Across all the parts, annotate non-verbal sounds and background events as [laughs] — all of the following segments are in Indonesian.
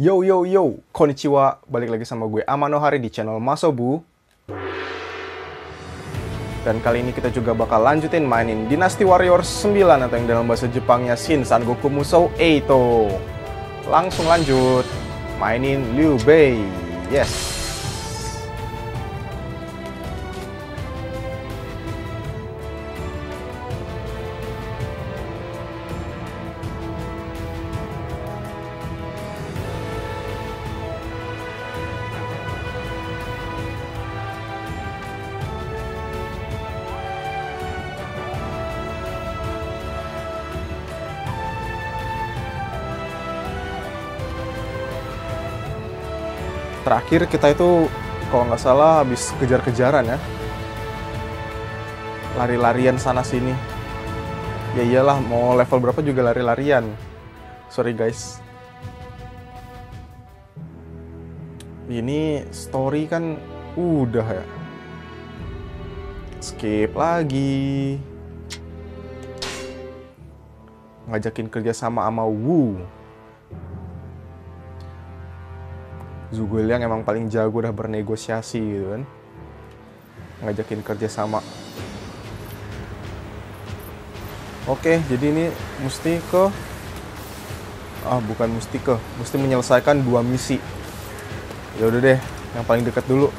Yo yo yo, konnichiwa. Balik lagi sama gue Amano Hari di channel Masobu. Dan kali ini kita juga bakal lanjutin mainin Dynasty Warriors 9 atau yang dalam bahasa Jepangnya Shin Goku Musou Eito. Langsung lanjut mainin Liu Bei. Yes. Terakhir kita itu kalau nggak salah habis kejar-kejaran ya. Lari-larian sana sini. Ya iyalah mau level berapa juga lari-larian. Sorry guys. Ini story kan udah ya. Skip lagi. Ngajakin kerja sama sama Wu Zhuge Liang emang paling jago udah bernegosiasi gitu kan. Ngajakin kerja sama. Oke jadi ini mesti ke ah bukan mesti ke mesti menyelesaikan dua misi. Ya udah deh yang paling dekat dulu.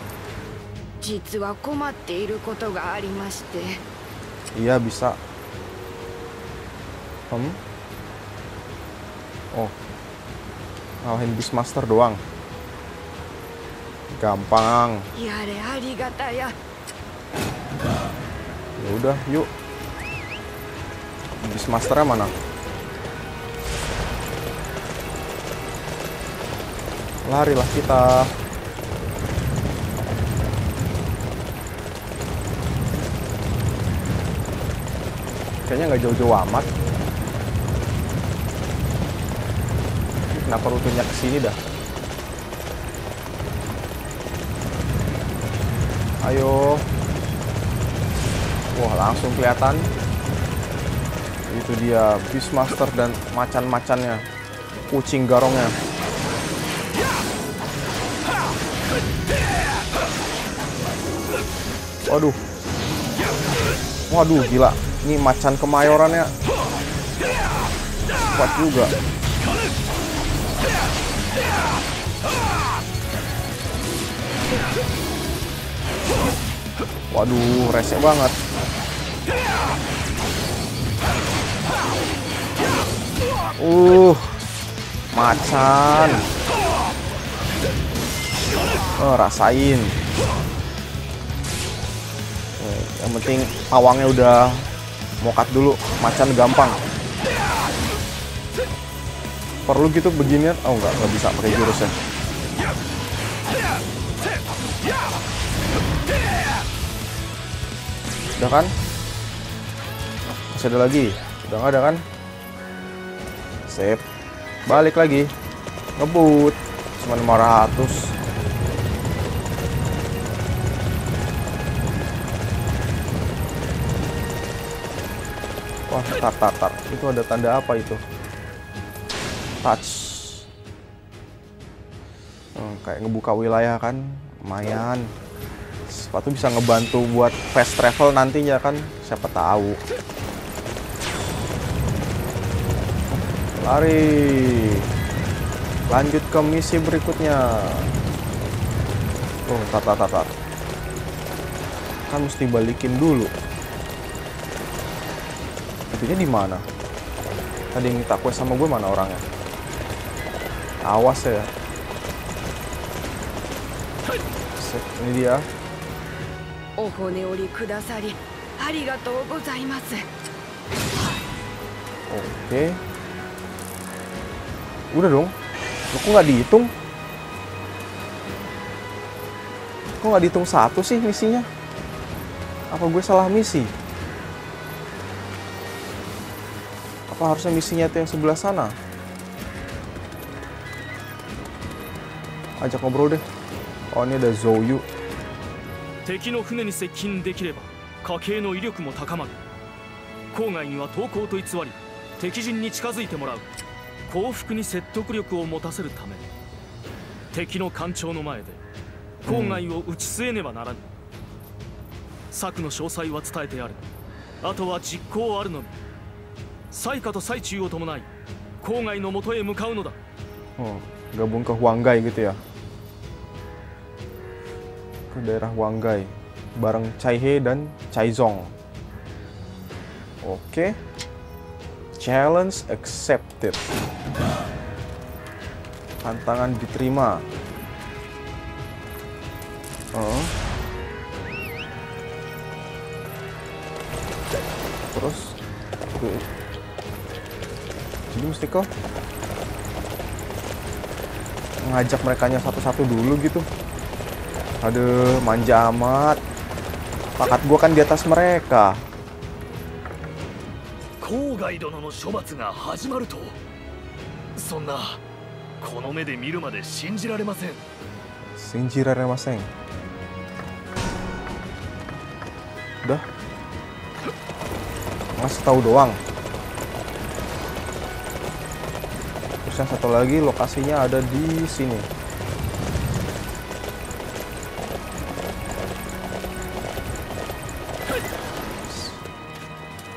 Iya bisa. Hmm? Oh. Ngalahin Beastmaster doang gampang. Ya udah yuk. Beastmasternya mana? Larilah kita. Kayaknya nggak jauh-jauh amat. Kenapa rutenya ke sini dah ayo. Wah langsung kelihatan. Itu dia Beastmaster dan macan-macannya. Kucing garongnya. Waduh. Waduh gila. Ini macan kemayorannya. Kuat juga Waduh, resek banget. Uh, macan. Oh, rasain. Yang penting pawangnya udah mokat dulu, macan gampang. Perlu gitu beginian? Oh enggak, nggak bisa pakai jurus kan? Masih ada lagi? Udah nggak ada kan? Sip. Balik lagi. Ngebut. Cuma 500. Wah, tar, tar, tar. Itu ada tanda apa itu? Touch. Hmm, kayak ngebuka wilayah kan. Lumayan sepatu bisa ngebantu buat fast travel nantinya kan siapa tahu. Lari. Lanjut ke misi berikutnya. Oh tar tar tar, kan mesti balikin dulu. Intinya di mana? Tadi yang minta kue sama gue mana orangnya? Awas ya. Ini dia お骨折りくださりありがとうございます Oke Udah dong Kok nggak dihitung? Kok nggak dihitung satu sih misinya? Apa gue salah misi? Apa harusnya misinya itu yang sebelah sana? Ajak ngobrol deh Oh ini ada Zouyu 敵の船に接近できれば家計の威力も高まる。郊外には投降と偽り敵陣に近づいてもらう。幸福に説得力を持たせるため。敵の艦長の前で郊外を打ち据えねばならぬ、策の詳細は伝えてやる。あとは実行あるのみ。災禍と最中を伴い郊外の元へ向かうのだ。Oh, gabung ke Huanggai gitu ya. Ke daerah Huanggai bareng Cai He dan Cai Zong. Oke. Challenge accepted. Tantangan diterima. Oh. Terus tuh. Jadi mesti kok ngajak mereka satu-satu dulu gitu. Aduh, manja amat. Pakat gua kan di atas mereka. Kogai dono no shobatsu ga hajimaru to. Sonna, kono me de miru made shinjiraremasen. Shinjiraremasen. Udah. Mas tahu doang. Terus yang satu lagi lokasinya ada di sini.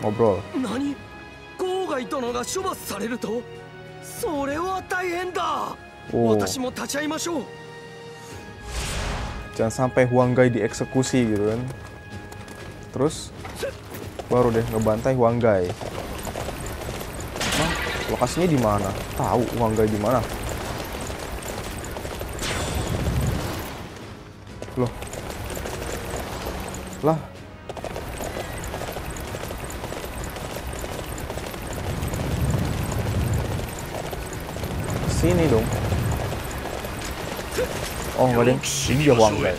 ngobrol. Nani? Oh. Jangan sampai Huang Gai dieksekusi gitu kan. Terus baru deh ngebantai Huanggai. Nah, lokasinya di mana? Tahu Huang Gai di mana? Loh. Lah, sini dong. Oh, nggak ada yang dia buang guys.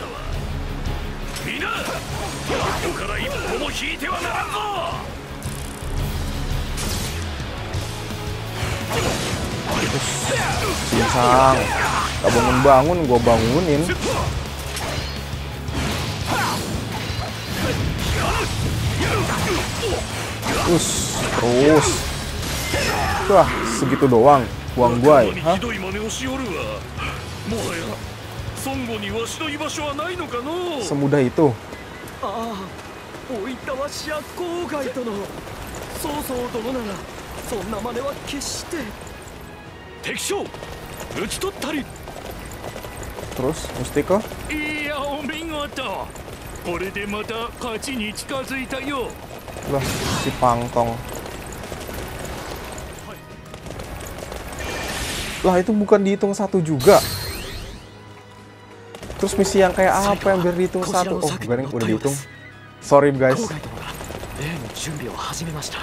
Terus. Gak bangun-bangun, gue bangunin. Terus, terus. Wah, segitu doang. Buang guai. ひ Hah? どい真似をしおるわもはや孫悟にわしの居場所はないのかの Semudah itu. ああおいたわしや郊外殿曹操殿ならそんな真似は決して敵将討ち取ったりこれでまた勝ちに近づいたよ Lah, si Pangtong. Lah, itu bukan dihitung satu juga. Terus misi yang kayak apa yang biar dihitung satu? Oh, bukan yang udah dihitung. Sorry guys, 殿が例の準備を始めました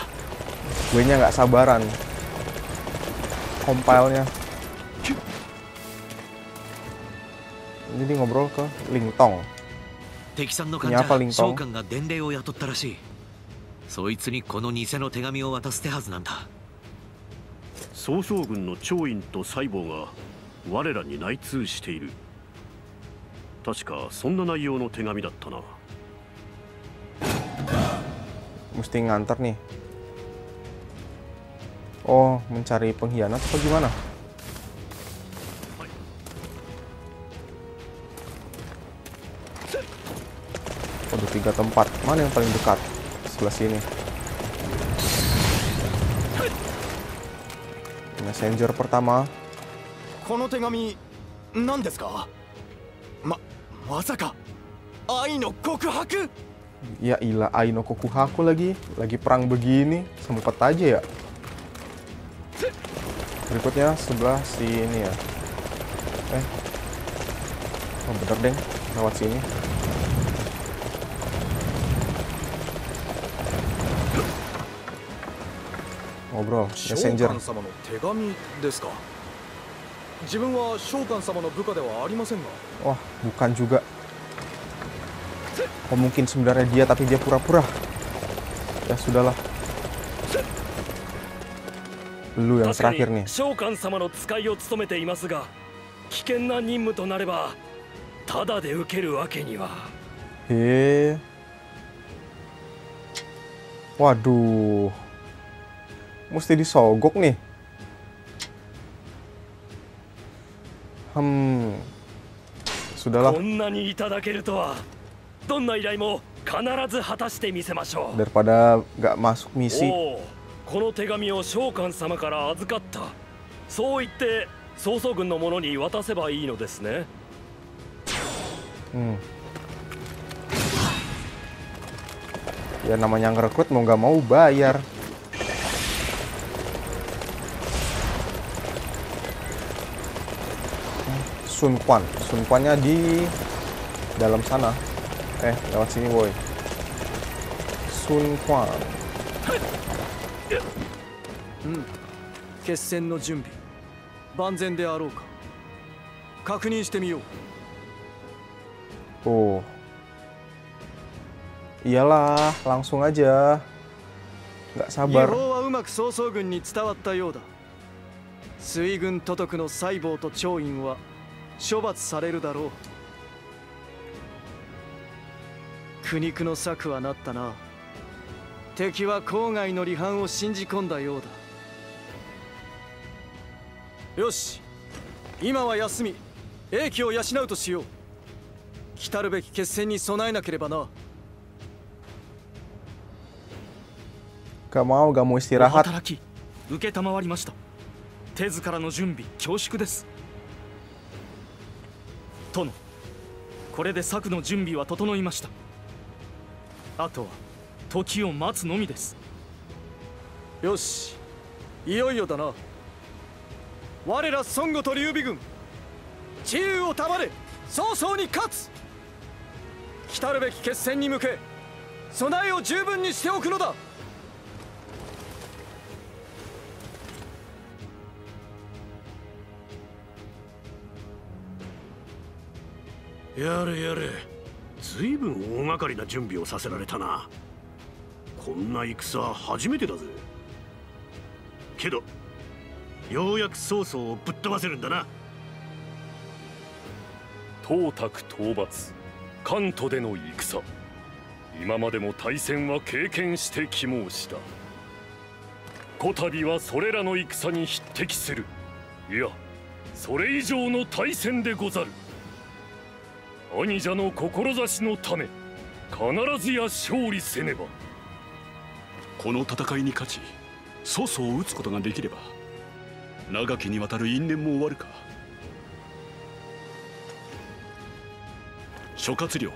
gue nya nggak sabaran. Compile-nya. Jadi ngobrol ke Lingtong. 敵さんの患 Ini 者 apa, Lingtong? 召喚が伝令を雇ったらしいそいつにこの偽の手紙を渡す手はずなんだ 曹操軍の張院と細胞が我らに内通している確かそんな内容の手紙だったな Mesti nganter nih. Oh, mencari pengkhianat atau gimana? Waduh, tiga tempat. Mana yang paling dekat? Sebelah sini. Messenger pertama. この手紙何ですかままさか愛の告白 Ya ilah, Aino Kokuhaku lagi. Lagi perang begini. Sempet aja ya. Berikutnya sebelah sini ya. Eh. Oh bener deng. Lewat sini. Ngobrol. 召 Messenger. 喚様の手紙ですか自分は召喚様の部下ではありませんが Wah, bukan juga. Oh, mungkin sebenarnya dia tapi dia pura-pura. Ya sudahlah. Lu yang terakhir nih. に召喚様の使いを務めていますが危険な任務となればただで受けるわけには He. Waduh. Mesti disogok nih. Hmm. Sudahlah こんなにいただけるとはどんな依頼も必ず果たしてみせましょう daripada gak masuk misi. おおこの手紙を召喚様から預かったそう言って曹操軍の者に渡せばいいのですね Hmm. Ya namanya ngerekrut mau nggak mau bayar. Sun Quan, Sun Quan-nya di dalam sana. Eh, lewat sini, woi. Sun Quan. 決戦の準備万全であろうか確認してみよう Oh. Iyalah, langsung aja. Nggak 違 sabar. 法はうまく曹操軍に伝わったようだ水軍都督の細胞と長院は 処罰されるだろう。苦肉の策はなったな。敵は郊外の離反を信じ込んだようだ。よし今は休み。英気を養うとしよう。来るべき決戦に備えなければな。Gak mau, gak mau お istirahat. 働き承りました。手図からの準備恐縮です殿。これで策の準備は整いました。あとは時を待つのみです。よし。いよいよだな。我ら孫悟と劉備軍。知恵を賜れ早々に勝つ。来るべき決戦に向け備えを十分にしておくのだ。やれやれ。随分大掛かりな準備をさせられたな。こんな戦初めてだぜ。けどようやく曹操をぶっ飛ばせるんだな。董卓討伐関東での戦。今までも対戦は経験してき申した。こたびはそれらの戦に匹敵する。いやそれ以上の対戦でござる。兄者の志のため必ずや勝利せねば。この戦いに勝ち曹操を討つことができれば長きにわたる因縁も終わるか。諸葛亮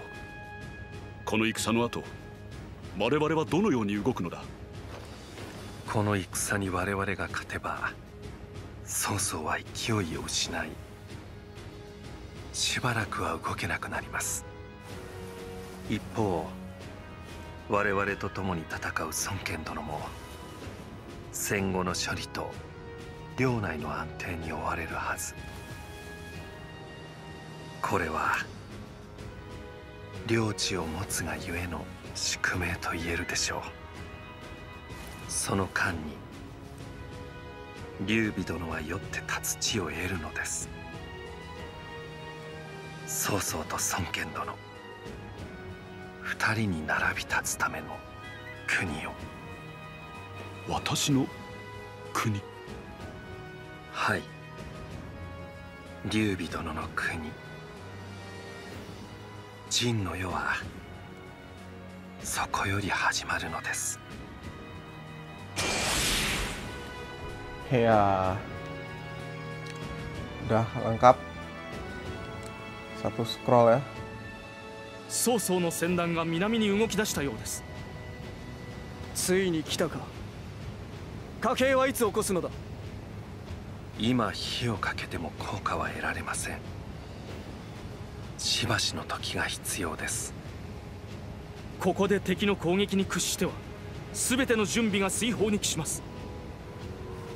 この戦の後我々はどのように動くのだ？この戦に我々が勝てば曹操は勢いを失いしばらくは動けなくなります。一方我々と共に戦う孫権殿も戦後の処理と領内の安定に追われるはず。これは領地を持つがゆえの宿命と言えるでしょう。その間に劉備殿は酔って立つ地を得るのです。曹操と孫権殿。二人に並び立つための国を。私の国。はい。劉備殿の国。秦の世はそこより始まるのです。Ya. Udah lengkap. Satu scroll ya. 曹操の船団が南に動き出したようです。ついに来たか。家計はいつ起こすのだ。今火をかけても効果は得られません。しばしの時が必要です。ここで敵の攻撃に屈しては全ての準備が水泡に帰します。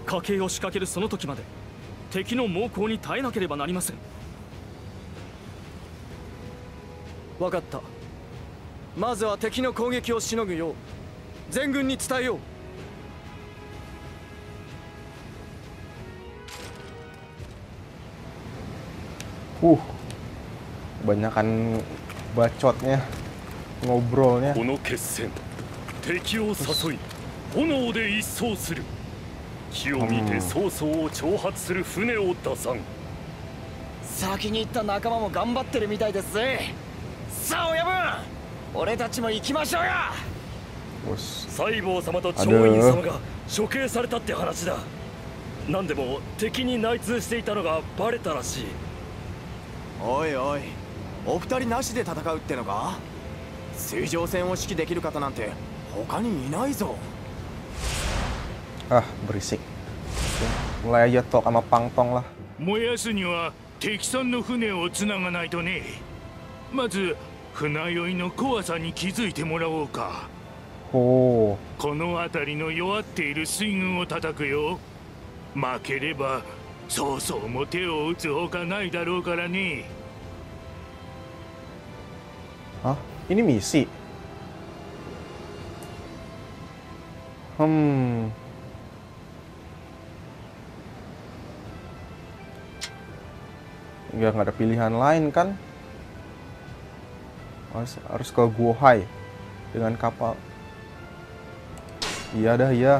家計を仕掛けるその時まで敵の猛攻に耐えなければなりません分かったまずは敵の攻撃をしのぐよう全軍に伝えよう Uh. Kebanyakan bacotnya. Ngobrolnya. この決戦敵を誘い炎で一掃する火を見て曹操を挑発する船を出さん先に行った仲間も頑張ってるみたいですぜさあ親分俺たちも行きましょうよ Bos. 細胞様と長院様が処刑されたって話だ。何でも敵に内通していたのがバレたらしい。おいおいお二人なしで戦うってのか？水上戦を指揮できる方なんて他にいないぞ。Ah, berisik. Mulai aja talk sama Pangtong lah. 燃やすには敵さんの船をつながないとねまず船酔いの怖さに気づいてもらおうか Oh, この辺りの弱っている水軍を叩くよ負ければそうそうも手を打つほかないだろうからね hah? Ini misi. Hmm. Ya nggak ada pilihan lain kan? harus, harus ke Guohai dengan kapal. Iya dah iya.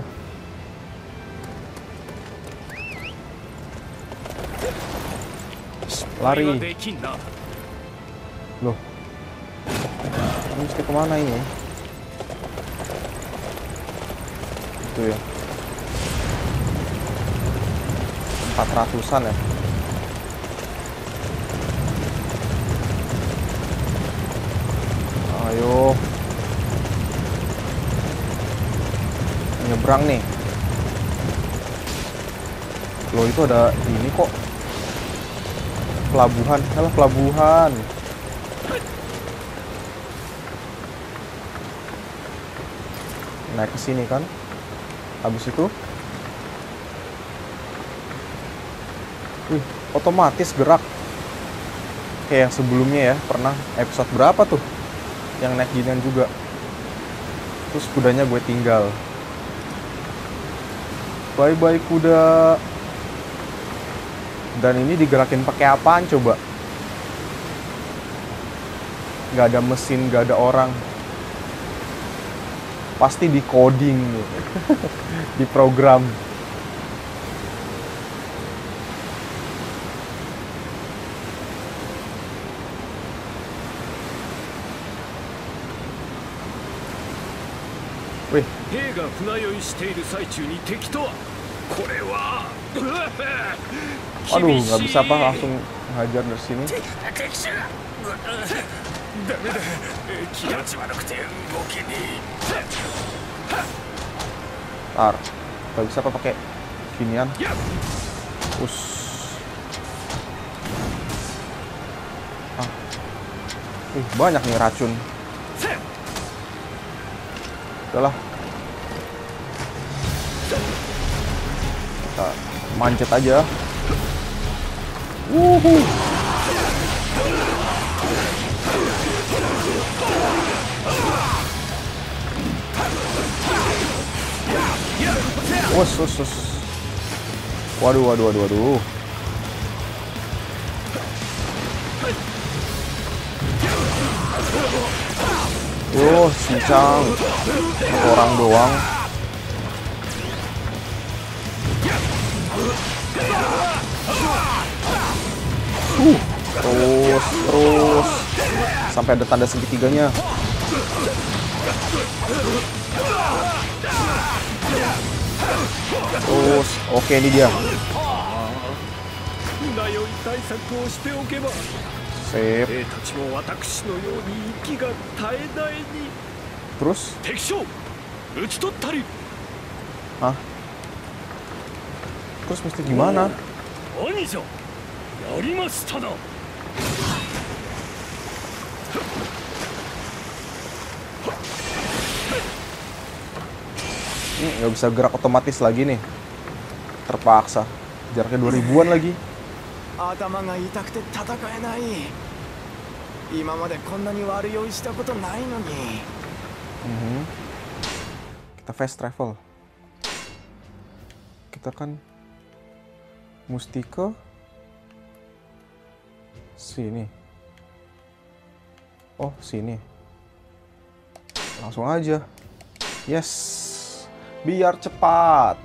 Lari. Loh. Ini mesti ke mana ini? Itu ya. Empat ratusan ya. Ayo. Nyebrang nih. Loh itu ada ini kok. Pelabuhan, salah pelabuhan. naik ke sini kan habis itu wih otomatis gerak kayak yang sebelumnya ya pernah episode berapa tuh yang naik ginian juga. Terus kudanya gue tinggal. Bye bye kuda. Dan ini digerakin pakai apaan coba? Nggak ada mesin nggak ada orang. Pasti di coding [laughs] di program 兵が船酔いしている最中に敵とはこれは aduh nggak bisa apa langsung hajar dari sini 敵手がダメだ気持ち悪くて動けね Ntar, nggak bisa apa pakai ginian us ah. Ih, banyak nih racun udahlah kita mancet aja Wuhu. Us, us, us. Waduh, waduh, waduh, waduh. Yo, sincang. Orang doang. Uh, terus, terus. Sampai ada tanda segitiganya. Terus, oke ini dia. 船酔い対策をしておけば Sip. 兵たちも私のように息が絶え絶えに Terus, 敵将討ち取ったり hah? Terus mesti gimana? 兄者やりましたな Ini nggak bisa gerak otomatis lagi nih. Terpaksa. Jaraknya 2000-an lagi. 頭が痛くて戦えない 今までこんなに悪酔いしたことないのに Mhm. Kita fast travel. Kita kan mesti ke sini. Oh, sini. Langsung aja. Yes. Biar cepat.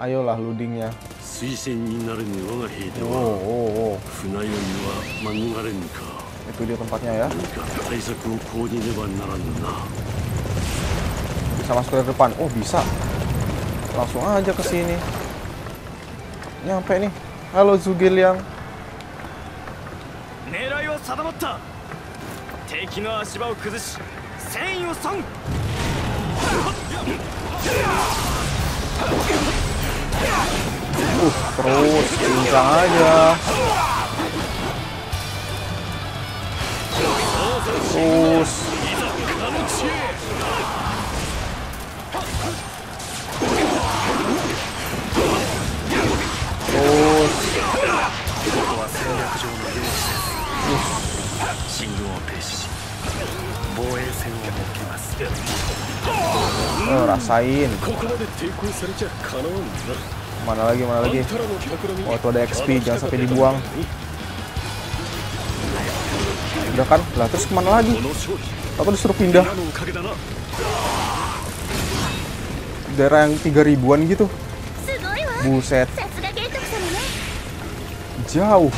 Ayolah ludingnya. Oh, oh, oh. Itu dia tempatnya ya. Bisa masuk ke depan. Oh, bisa. Langsung aja ke sini. Nyampe nih. Halo Zugil yang. Oh, kuzushi, son. Ух, просто заня. 進軍を停止し防衛線を設けます。Eh, rasain. Mana lagi mana lagi? Oh itu ada XP jangan sampai dibuang. Udah kan? Lah terus ke mana lagi? Aku disuruh pindah. Daerah yang tiga ribuan gitu. Buset. Jauh.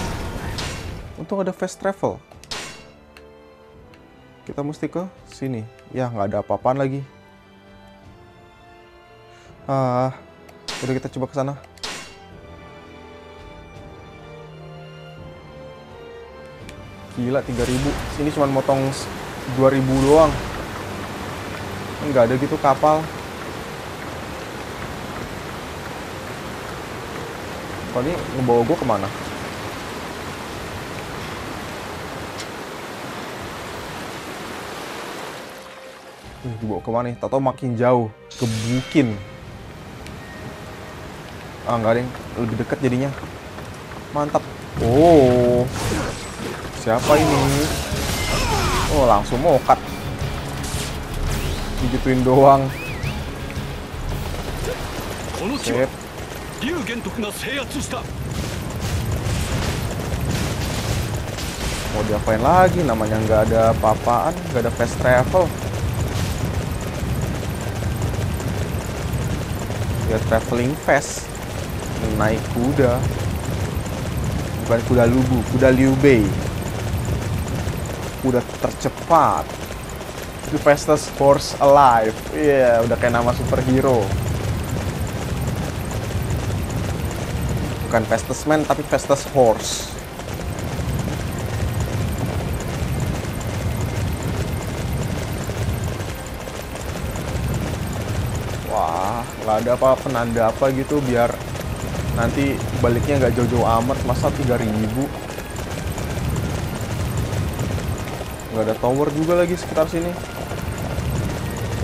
Untung ada fast travel. Kita mesti ke sini. Ya nggak ada apa-apaan lagi. Ah, udah kita coba ke sana. Gila 3000. Sini cuma motong s- 2000 doang. Nggak ada gitu kapal. Kalau ini ngebawa gue ke mana? Ih, dibawa ke mana nih? Tato makin jauh ke Bukin. Ah, enggak, Ding. Lebih dekat jadinya. Mantap. Oh. Siapa ini? Oh, langsung mau mokat. Digituin doang. Sip. Mau diapain lagi? Namanya nggak ada apa nggak ada fast travel. Ya traveling fast naik kuda. Bukan kuda lubu, kuda liu bei. Kuda tercepat. The fastest horse alive. Iya, udah kayak nama superhero. Bukan fastest man, tapi fastest horse. Wah, nggak ada apa penanda apa gitu biar nanti baliknya nggak jauh-jauh amat. Masa 3000 Nggak ada tower juga lagi sekitar sini.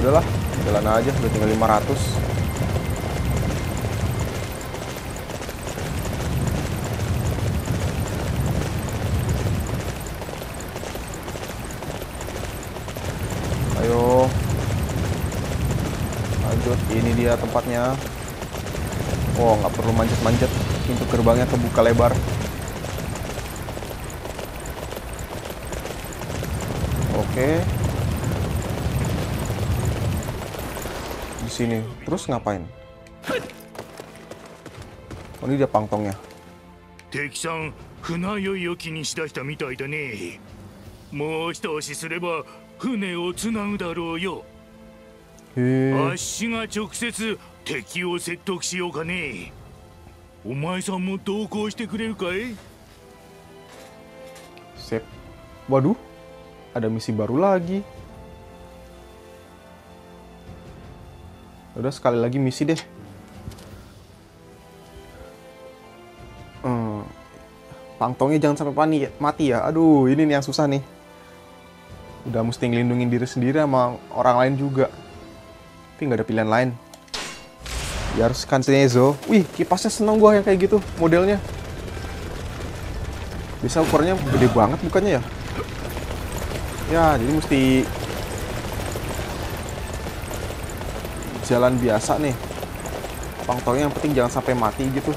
Udahlah, jalan aja. Udah tinggal 500. Ayo, lanjut ini dia tempatnya perlu manjat-manjat pintu gerbangnya kebuka lebar oke di sini terus ngapain oh ini dia pangtongnya 敵さん船酔いを気にしだしたみたいだねもう一押しすれば船をつなぐだろうよ Hei. あっしが直接敵を説得しようかね お前さんも同行してくれるかい Sip. Waduh, ada misi baru lagi. Udah sekali lagi misi deh. Hmm. Pangtongnya jangan sampai pani, mati ya. Aduh, ini nih yang susah nih. Udah mesti ngelindungin diri sendiri sama orang lain juga. Tapi nggak ada pilihan lain. Ya harus Cantinezo. Wih, kipasnya seneng gua yang kayak gitu modelnya. Bisa ukurannya gede banget bukannya ya? Ya, jadi mesti jalan biasa nih. Pangtongnya yang penting jangan sampai mati gitu.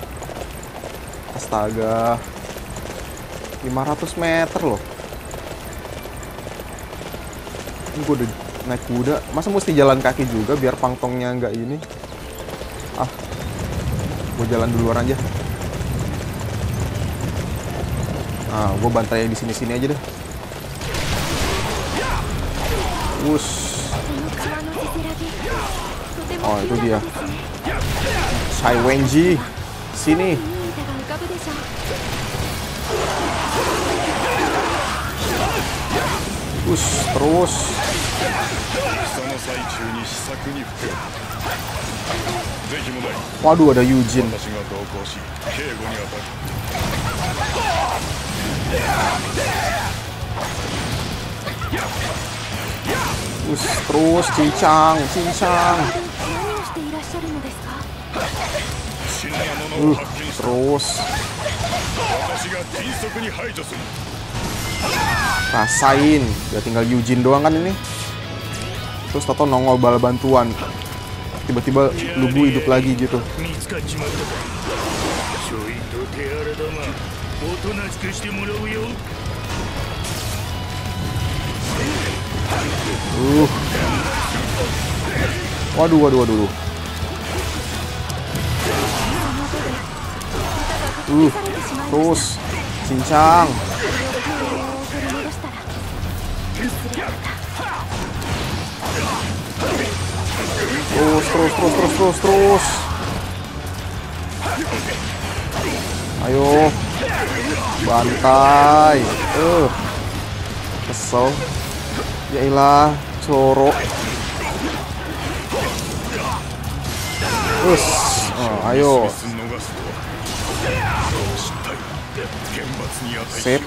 Astaga. 500 meter loh. Ini gue udah naik kuda. Masa mesti jalan kaki juga biar pangtongnya nggak ini? Ah. gue jalan duluan aja nah gue bantai di sini sini aja deh Wus. Oh itu dia. Sai Wenji. Sini. Us terus. Waduh ada Yujin. Us, terus cincang, cincang. Uh, terus. Rasain, udah tinggal Yujin doang kan ini. Terus Toto nongol bala bantuan tiba-tiba lugu hidup lagi gitu. Uh. Waduh waduh waduh uh terus cincang. terus terus terus terus terus. Ayo. Bantai. Uh. kesel. Yailah corok us. Oh, ayo. Sip.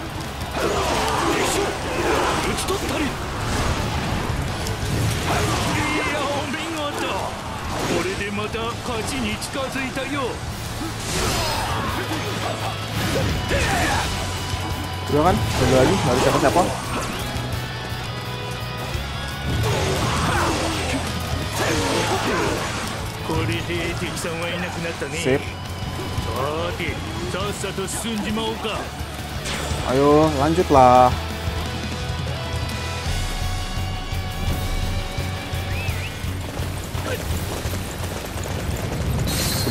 た勝ちに近づいたよ Udah kan? Udah lagi, nggak ada siapa-siapa. これで敵さんはいなくなったね Sip. さてさっさと進んじまおうか Ayo, lanjutlah.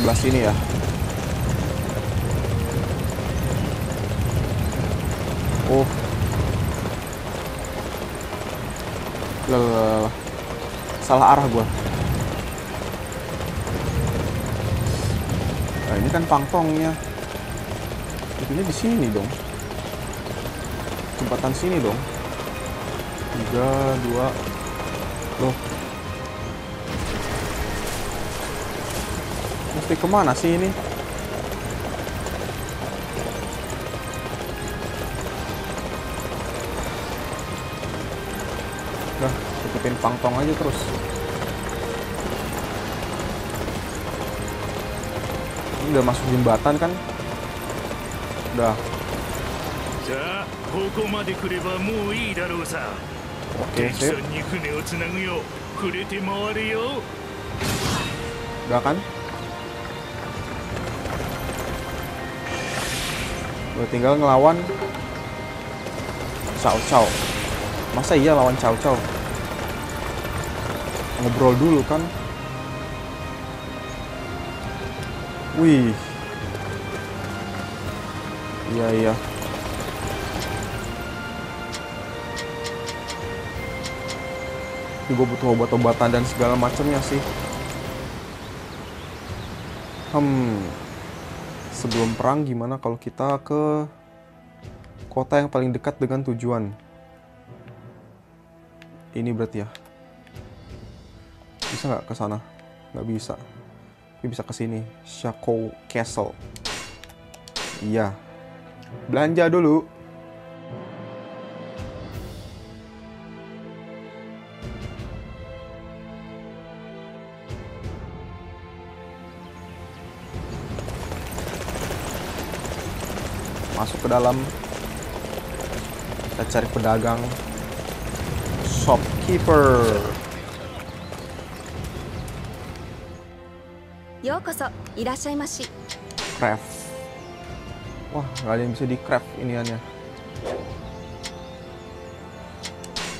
Sebelah sini ya. Oh. Lah. Salah arah gua. Nah, ini kan pangtongnya. Ini di sini dong jembatan sini dong tiga dua loh Mesti ke mana sih ini? Udah, tutupin pangtong aja terus. Ini udah masuk jembatan kan? Udah. Oke, okay, sip. Udah kan? Gue tinggal ngelawan Cao Cao. Masa iya lawan Cao Cao? Ngobrol dulu kan? Wih. Iya iya. Gue butuh obat-obatan dan segala macamnya sih. Hmm, sebelum perang gimana kalau kita ke kota yang paling dekat dengan tujuan? Ini berarti ya. Bisa nggak ke sana? Nggak bisa. Tapi bisa ke sini. Shakow Castle. Iya. Belanja dulu. ke dalam kita cari pedagang shopkeeper ようこそいらっしゃいまし craft wah nggak ada yang bisa di craft iniannya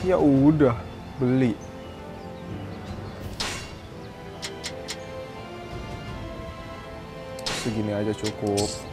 ya udah beli segini aja cukup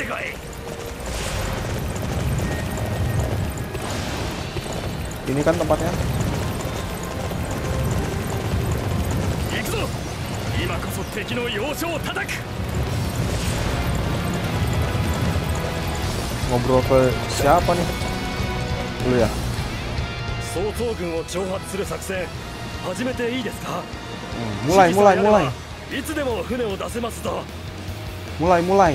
てこい ini kan tempatnya 行くぞ今こそ敵の要所を叩く ngobrol ke siapa nih dulu ya 曹操軍を挑発する作戦始めていいですか Hmm, mulai mulai 指示さえあ mulai ればいつでも船を出せますぞ mulai mulai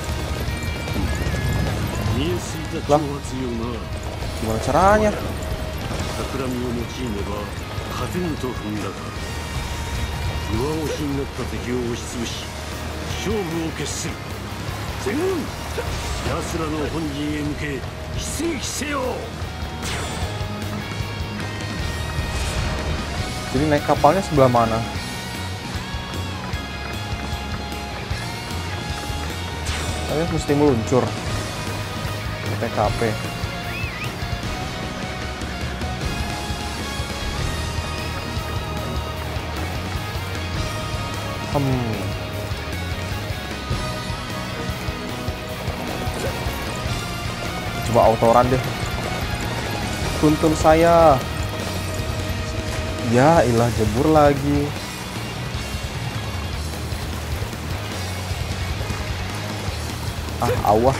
見えすぎた挑発よな gimana caranya 企みを用いねば勝てぬと踏んだか上押しになった敵を押しつぶし勝負を決する全軍奴らの本陣へ向け出撃せよ jadi naik kapalnya sebelah mana Kalian mesti meluncur TKP Hmm. Coba autoran deh. Tuntun saya. Ya, ilah jebur lagi. Ah, awah.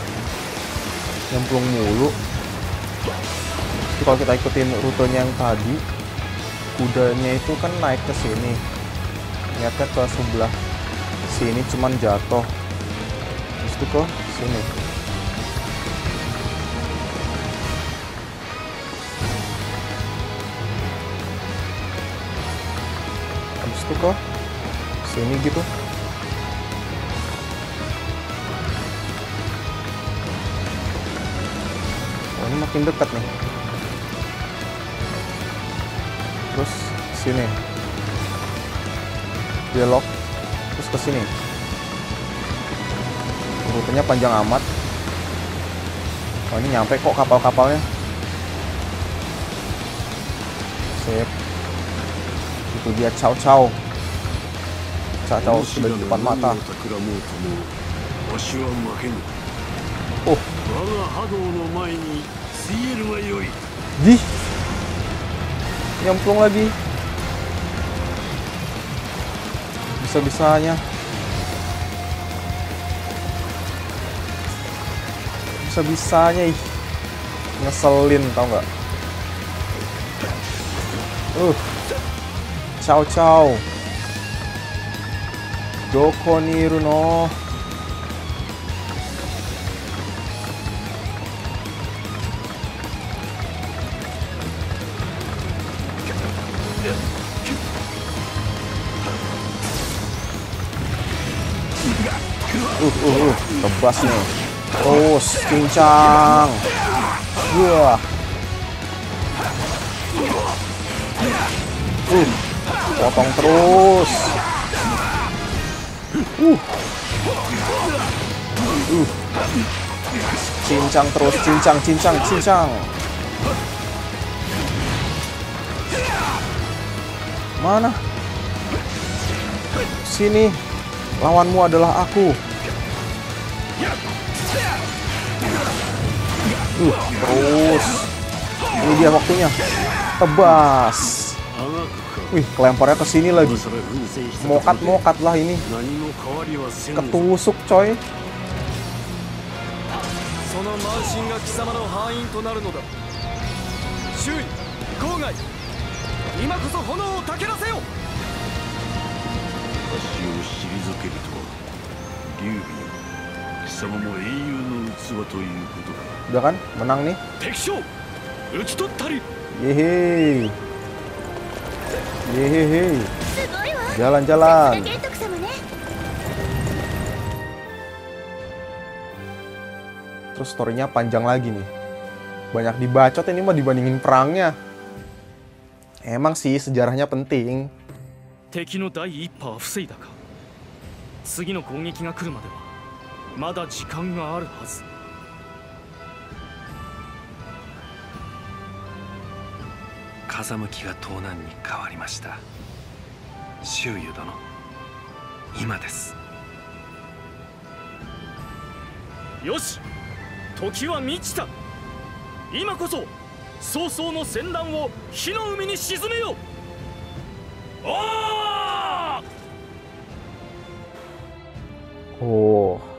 Nyemplung mulu. Kalau kita ikutin rutenya yang tadi, kudanya itu kan naik ke sini. Niatnya ke sebelah sini cuman jatuh. Terus itu ke sini. Habis itu ke sini gitu. makin dekat nih. Terus sini. Belok terus ke sini. Rutenya panjang amat. Oh ini nyampe kok kapal-kapalnya. Sip. Itu dia cao cao cao cao sudah di depan mata. oh. Di nyemplung lagi. Bisa-bisanya. Bisa-bisanya ih. Ngeselin tau nggak? Uh. Ciao ciao Doko ni no. Uh, uh, uh, tebas nih. Terus, cincang. Wah. Uh, potong terus. Uh. Uh. Cincang terus, cincang, cincang, cincang. Mana? Sini. Lawanmu adalah aku. Uh, terus. Ini dia waktunya. Tebas. Wih, kelemparnya ke sini lagi. Mokat-mokat lah ini. Ketusuk, coy. Shui, 様の敗因となるのだ周囲郊外今こそ炎をたけらせよ私を退けるとは劉備貴様も英雄の器ということだ Udah kan? Menang nih. 敵将討ち取ったり Yeay. Yeay. すごいわ Jalan-jalan. 元徳様ね Terus storynya panjang lagi nih. Banyak dibacot ini mah dibandingin perangnya. Emang sih sejarahnya penting. 敵の第一波は防いだか次の攻撃が来るまでは まだ時間があるはず。風向きが東南に変わりました。周遊殿今です。よし時は満ちた。今こそ曹操の戦乱を火の海に沈めよう。おー。Oh.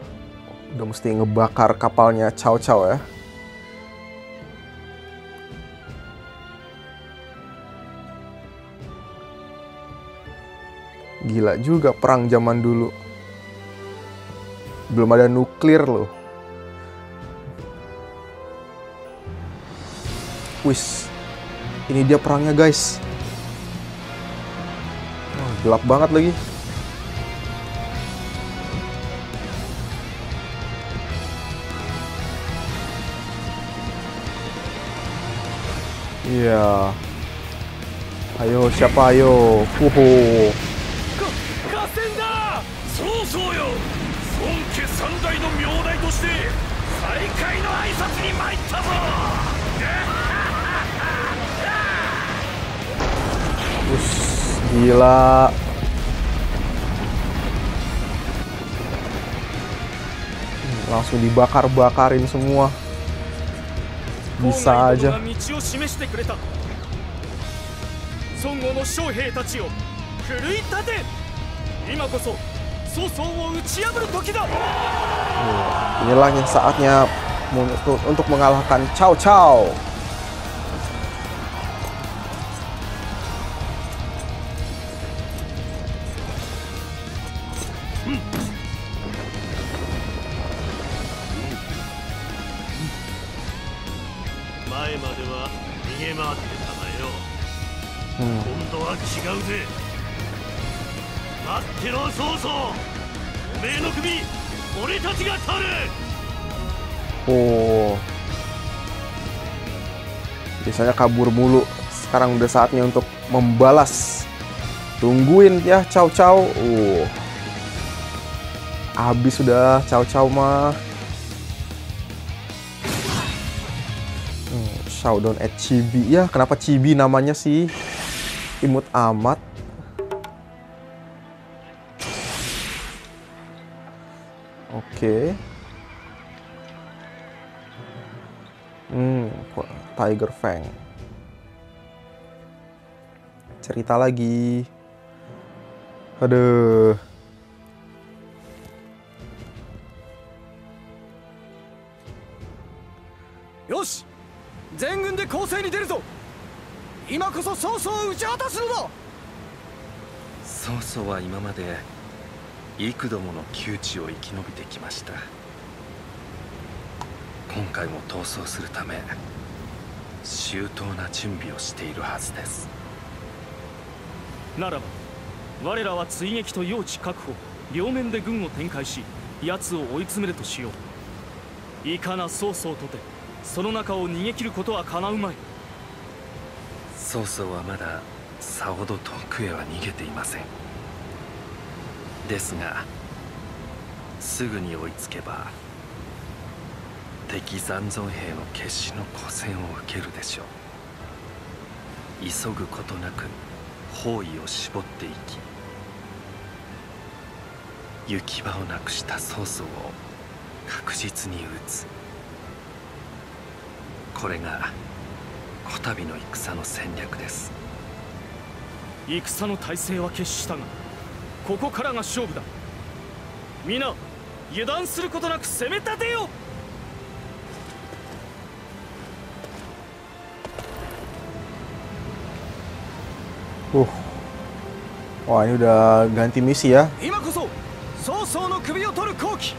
Udah mesti ngebakar kapalnya Chow ya. Gila juga perang zaman dulu. Belum ada nuklir loh. Wis. Ini dia perangnya, guys. Wah, gelap banget lagi. Iya. Ayo siapa ayo. Fuhu. Kasenda. So so yo. Sonke Sandai no myōdai toshite saikai no aisatsu ni maitta zo. Us gila. Langsung dibakar-bakarin semua. 郊 Bisa 外 aja. 殿が道を示してくれた孫悟の将兵たちを奮い立て今こそ曹操を打ち破る時だ Inilah yang saatnya untuk, mengalahkan Chow Chow. 前までは逃げ回ってたがよ Hmm. 今度は違うぜ待ってろ曹操おめえの首俺たちが取る Oh. Biasanya kabur mulu. Sekarang udah saatnya untuk membalas. Tungguin ya Chow Chow. Uh. Habis sudah Chow Chow mah. Showdown at Chibi. Ya, kenapa Chibi namanya sih? Imut amat. Oke. Hmm, kok Tiger Fang. Cerita lagi. Aduh. よし全軍で攻勢に出るぞ。今こそ曹操を打ち果たすのだ。曹操は今まで幾度もの窮地を生き延びてきました。今回も逃走するため周到な準備をしているはずです。ならば我らは追撃と用地確保両面で軍を展開し奴を追い詰めるとしよう。いかな曹操とてその中を逃げ切ることは叶うまい。曹操はまださほど遠くへは逃げていません。ですがすぐに追いつけば敵残存兵の決死の苦戦を受けるでしょう。急ぐことなく包囲を絞っていき行き場をなくした曹操を確実に撃つ。これがこたびの戦の戦略です。戦の体制は決したがここからが勝負だ。皆油断することなく攻め立てよ！Uh. Wah, ini udah ganti misi ya. 今こそ曹操の首を取る好機。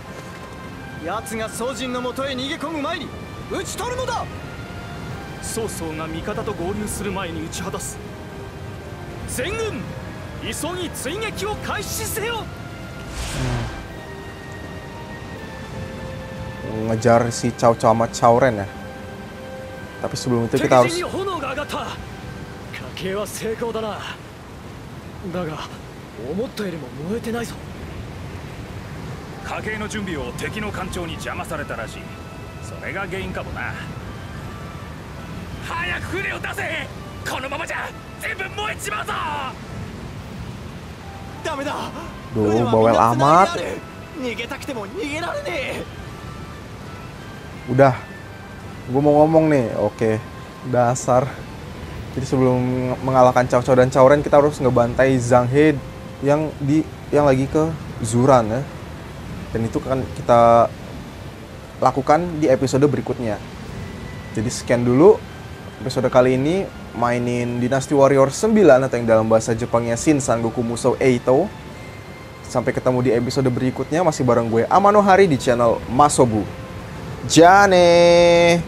奴が曹人のもとへ逃げ込む前に討ち取るのだ曹操が味方と合流する前に打ち果たす。全軍急ぎ追撃を開始せよ。Ngejar si Cao Cao sama Chauren ya. Tapi sebelum itu kita 敵 harus は成功だなだが思ったよりも燃えてないぞ家計の準備を敵の艦長に邪魔されたらしいそれが原因かもな早く船を出せこのままじゃ全部燃えちまうぞダメだ Duh, bawel amat. 逃げたくても逃げられねえ Udah. Gue mau ngomong nih. Oke. Dasar. Jadi sebelum mengalahkan Cao Cao dan Chauren kita harus ngebantai Zhang He yang di yang lagi ke Zuran ya. Dan itu akan kita lakukan di episode berikutnya. Jadi sekian dulu episode kali ini mainin Dynasty Warrior 9 atau yang dalam bahasa Jepangnya Shin Sangoku Musou Eito. Sampai ketemu di episode berikutnya masih bareng gue Amano Hari di channel Masobu. Jane.